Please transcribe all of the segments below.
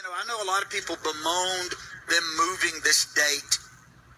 You know, I know a lot of people bemoaned them moving this date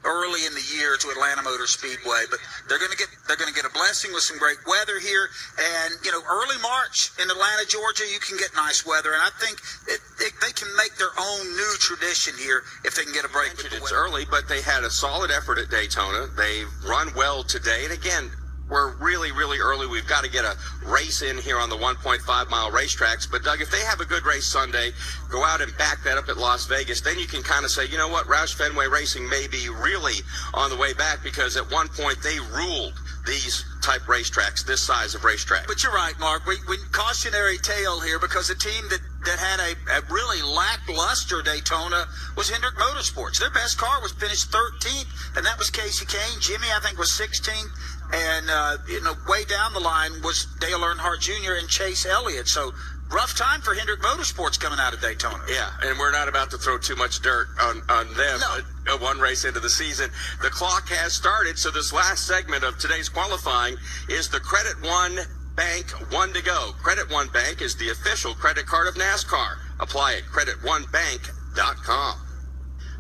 early in the year to Atlanta Motor Speedway, but they're going to get they're going to get a blessing with some great weather here, and you know, early March in Atlanta, Georgia, you can get nice weather, and I think it, it, they can make their own new tradition here if they can get a break. It's weather. early, but they had a solid effort at Daytona. They run well today, and again. We're really, really early. We've got to get a race in here on the 1.5 mile racetracks. But Doug, if they have a good race Sunday, go out and back that up at Las Vegas, then you can kind of say, you know what, Roush Fenway Racing may be really on the way back because at one point they ruled these type racetracks, this size of racetrack. But you're right, Mark. We, we cautionary tale here because a team that, that had a, a really lackluster Daytona was Hendrick Motorsports. Their best car was finished 13th, and that was Casey Kahne. Jimmy, I think, was 16th. And, uh, you know, way down the line was Dale Earnhardt Jr. and Chase Elliott. So rough time for Hendrick Motorsports coming out of Daytona. Yeah, and we're not about to throw too much dirt on, on them No. uh, one race into the season. The clock has started, so this last segment of today's qualifying is the Credit One Bank One to Go. Credit One Bank is the official credit card of NASCAR. Apply at creditonebank.com.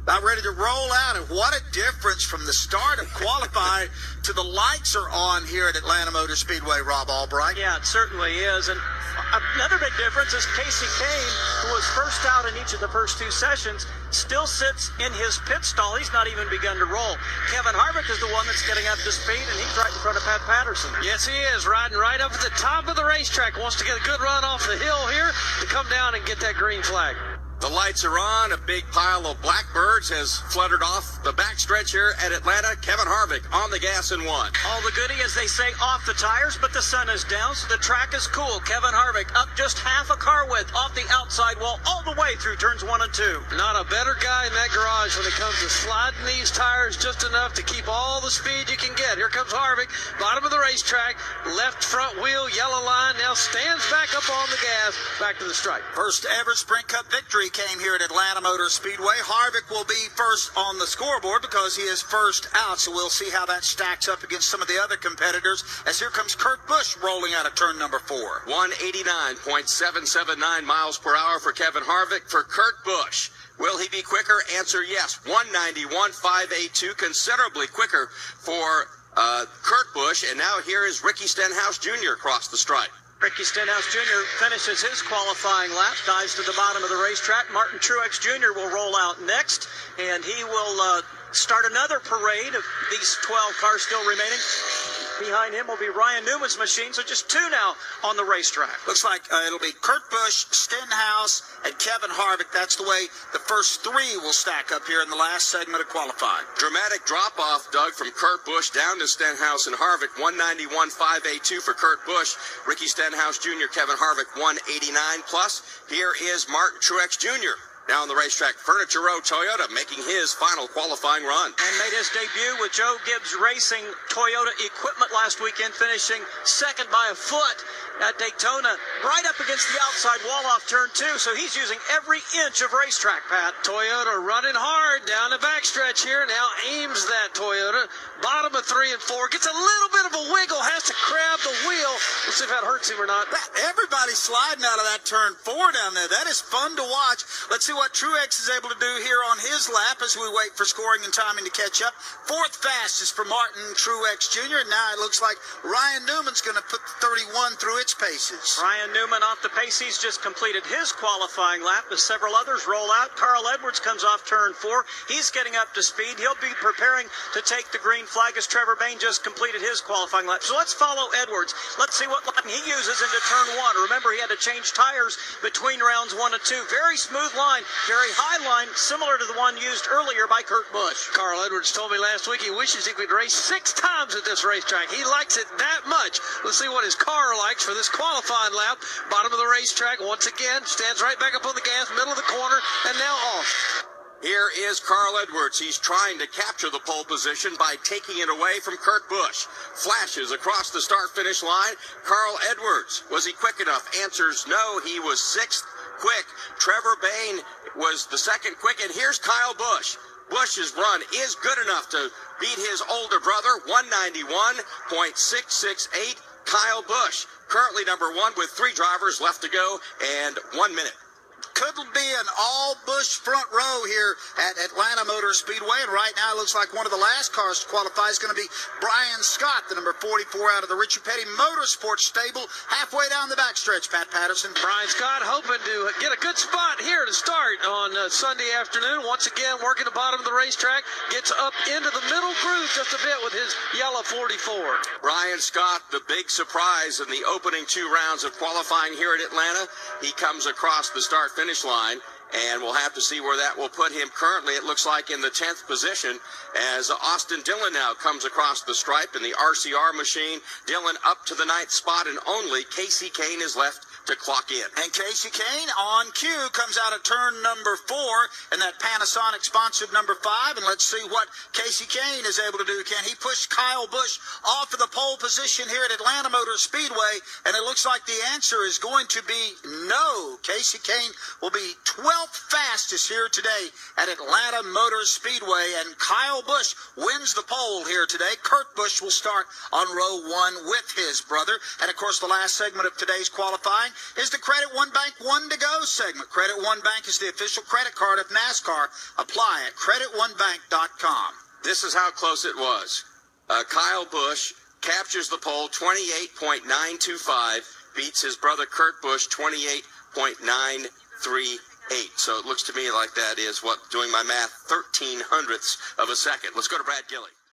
about ready to roll out. And what a difference from the start of qualifying to the lights are on here at Atlanta Motor Speedway, Rob Albright. Yeah, it certainly is. And another big difference is Casey Kahne, who was first out in each of the first two sessions, still sits in his pit stall. He's not even begun to roll. Kevin Harvick is the one that's getting up to speed, and he's right in front of Pat Patterson. Yes, he is riding right up at the top of the racetrack. Wants to get a good run off the hill here to come down and get that green flag. The lights are on. A big pile of blackbirds has fluttered off the backstretch here at Atlanta. Kevin Harvick on the gas in one. All the goody, as they say, off the tires, but the sun is down, so the track is cool. Kevin Harvick up just half a car width off the outside wall all the way through turns one and two. Not a better guy in that garage when it comes to sliding these tires just enough to keep all the speed you can get. Here comes Harvick, bottom of the racetrack, left front wheel, yellow line, now stands back up on the gas, back to the stripe. First ever Sprint Cup victory came here at Atlanta Motor Speedway. Harvick will be first on the scoreboard because he is first out, so we'll see how that stacks up against some of the other competitors. As here comes Kurt Busch rolling out of turn number four. 189.779 miles per hour for Kevin Harvick. For Kurt Busch, will he be quicker? Answer yes. 191.582, considerably quicker for uh, Kurt Busch. And now here is Ricky Stenhouse Jr. across the stripe. Ricky Stenhouse Jr. finishes his qualifying lap, dives to the bottom of the racetrack. Martin Truex Jr. will roll out next, and he will uh, start another parade of these 12 cars still remaining. Behind him will be Ryan Newman's machine, so just two now on the racetrack. Looks like uh, it'll be Kurt Busch, Stenhouse, and Kevin Harvick. That's the way the first three will stack up here in the last segment of qualifying. Dramatic drop off, Doug, from Kurt Busch down to Stenhouse and Harvick. 191.582 for Kurt Busch. Ricky Stenhouse Jr., Kevin Harvick, 189 plus. Here is Martin Truex Jr. Now on the racetrack, Furniture Row Toyota making his final qualifying run. and made his debut with Joe Gibbs Racing Toyota equipment last weekend, finishing second by a foot at Daytona, right up against the outside wall off turn two. So he's using every inch of racetrack, Pat. Toyota running hard down the backstretch here. Now aims that Toyota. Bottom of three and four. Gets a little bit of a wiggle. Has to grab the wheel. Let's see if that hurts him or not. Everybody sliding out of that turn four down there. That is fun to watch. Let's see what Truex is able to do here on his lap as we wait for scoring and timing to catch up. Fourth fastest for Martin Truex Jr. And now it looks like Ryan Newman's going to put the 31 through its paces. Ryan Newman off the pace. He's just completed his qualifying lap as several others roll out. Carl Edwards comes off turn four. He's getting up to speed. He'll be preparing to take the green flag as Trevor Bayne just completed his qualifying lap. So let's follow Edwards. Let's see what line he uses into turn one. Remember, he had to change tires between rounds one and two. Very smooth line, very high line, similar to the one used earlier by Kurt Busch. Carl Edwards told me last week he wishes he could race six times at this racetrack. He likes it that much. Let's see what his car likes for this qualifying lap. Bottom of the racetrack once again. Stands right back up on the gas, middle of the corner, and now off. Here is Carl Edwards. He's trying to capture the pole position by taking it away from Kurt Busch. Flashes across the start finish line. Carl Edwards. Was he quick enough? Answers no. He was sixth quick. Trevor Bayne was the second quick. And here's Kyle Busch. Busch's run is good enough to beat his older brother, 191.668. Kyle Busch, currently number one with three drivers left to go and one minute. Could be an all Busch front row here at Atlanta Motor Speedway. And right now, it looks like one of the last cars to qualify is going to be Brian Scott, the number 44 out of the Richard Petty Motorsports stable, halfway down the backstretch, Pat Patterson. Brian Scott hoping to get a good spot here to start on uh, Sunday afternoon. Once again, working the bottom of the racetrack, gets up into the middle groove just a bit with his yellow 44. Brian Scott, the big surprise in the opening two rounds of qualifying here at Atlanta. He comes across the start finish line and we'll have to see where that will put him. Currently, it looks like in the 10th position as Austin Dillon now comes across the stripe in the RCR machine. Dillon up to the ninth spot, and only Casey Kahne is left to clock in. And Casey Kahne on cue comes out of turn number four and that Panasonic sponsored number five. And let's see what Casey Kahne is able to do. Can he push Kyle Busch off of the pole position here at Atlanta Motor Speedway? And it looks like the answer is going to be no. Casey Kahne will be 12th fastest here today at Atlanta Motor Speedway. And Kyle Busch wins the pole here today. Kurt Busch will start on row one with his brother. And of course, the last segment of today's qualifying is the Credit One Bank One to Go segment. Credit One Bank is the official credit card of NASCAR. Apply at creditonebank.com. This is how close it was. Uh, Kyle Busch captures the pole 28.925, beats his brother Kurt Busch 28.938. So it looks to me like that is what, doing my math, 13 hundredths of a second. Let's go to Brad Gillie.